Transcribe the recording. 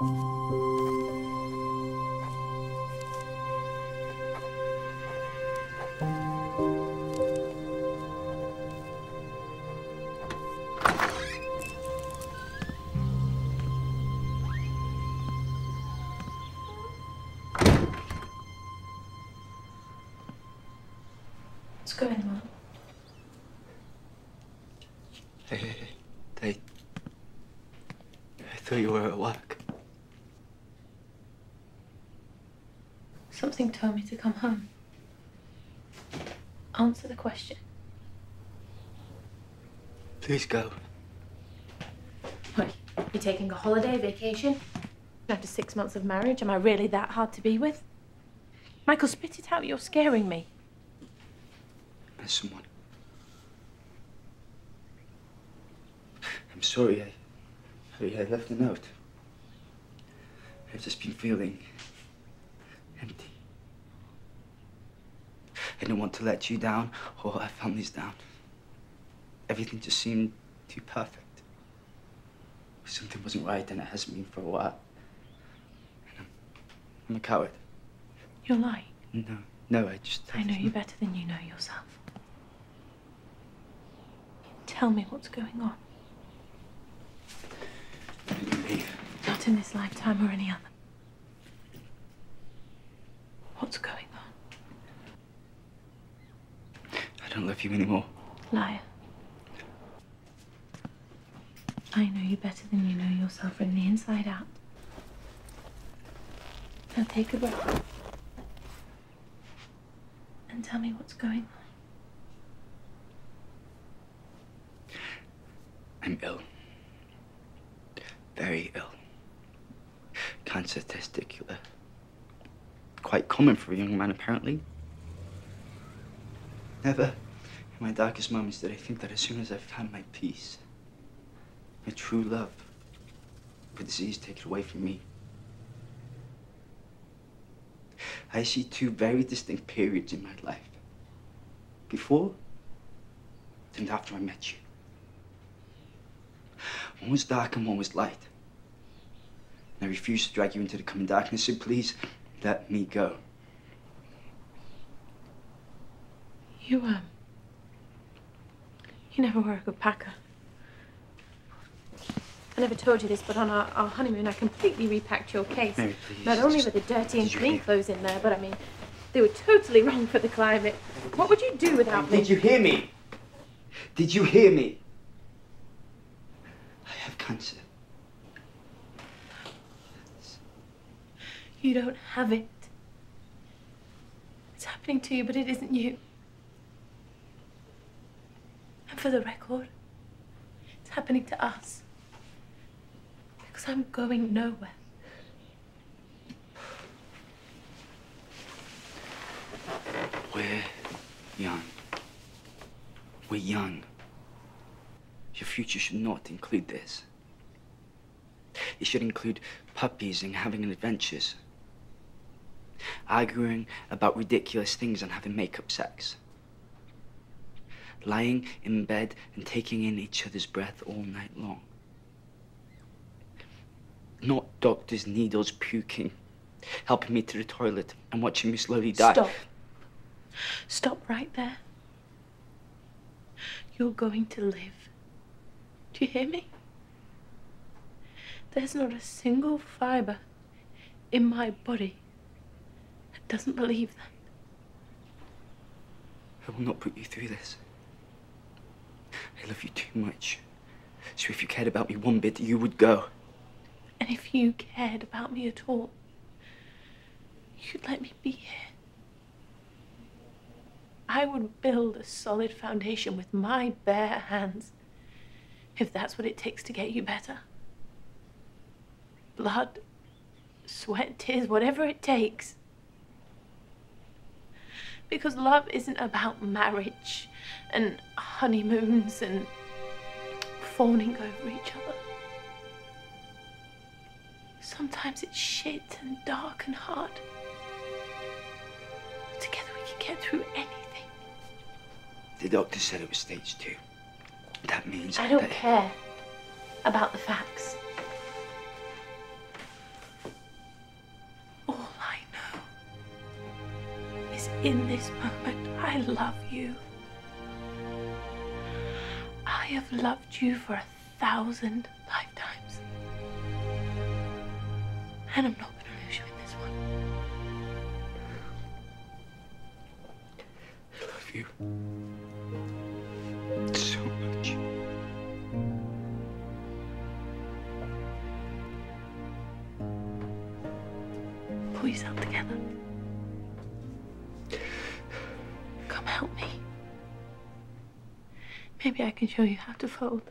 What's going on? Hey, hey, hey. They. I thought you were at work. Something told me to come home. Answer the question. Please go. What? You're taking a holiday, vacation? After six months of marriage, am I really that hard to be with? Michael, spit it out. You're scaring me. There's someone. I'm sorry. I, sorry, I left a note. I've just been feeling I didn't want to let you down or our families down. Everything just seemed too perfect. Something wasn't right, and it hasn't been for a while. And I'm, I'm a coward. You're lying. No, no, I just. I know you better than you know yourself. Tell me what's going on. Not in this lifetime or any other. What's going on? I don't love you anymore. Liar. I know you better than you know yourself from the inside out. Now take a breath. And tell me what's going on. I'm ill. Very ill. Cancer testicular. Quite common for a young man, apparently. Never in my darkest moments did I think that as soon as I found my peace, my true love, the disease take it away from me. I see two very distinct periods in my life. Before and after I met you. One was dark and one was light. And I refuse to drag you into the coming darkness, so please let me go. You, um. You never were a good packer. I never told you this, but on our, our honeymoon, I completely repacked your case. Mary, please. Not only were the dirty and clean clothes in there, but I mean, they were totally wrong for the climate. What would you do without me? Did you hear me? Did you hear me? I have cancer. You don't have it. It's happening to you, but it isn't you. And for the record, it's happening to us. Because I'm going nowhere. We're young. We're young. Your future should not include this. It should include puppies and having adventures. Arguing about ridiculous things and having make-up sex. Lying in bed and taking in each other's breath all night long. Not doctors' needles puking, helping me to the toilet and watching me slowly die. Stop. Stop right there. You're going to live. Do you hear me? There's not a single fiber in my body that doesn't believe that. I will not put you through this. I love you too much. So if you cared about me one bit, you would go. And if you cared about me at all, you'd let me be here. I would build a solid foundation with my bare hands, if that's what it takes to get you better. Blood, sweat, tears, whatever it takes. Because love isn't about marriage and honeymoons and fawning over each other. Sometimes it's shit and dark and hard. Together we can get through anything. The doctor said it was stage two. That means I don't that care about the facts. In this moment, I love you. I have loved you for a thousand lifetimes. And I'm not going to lose you in this one. I love you. So much. Pull yourself together. Maybe I can show you how to fold.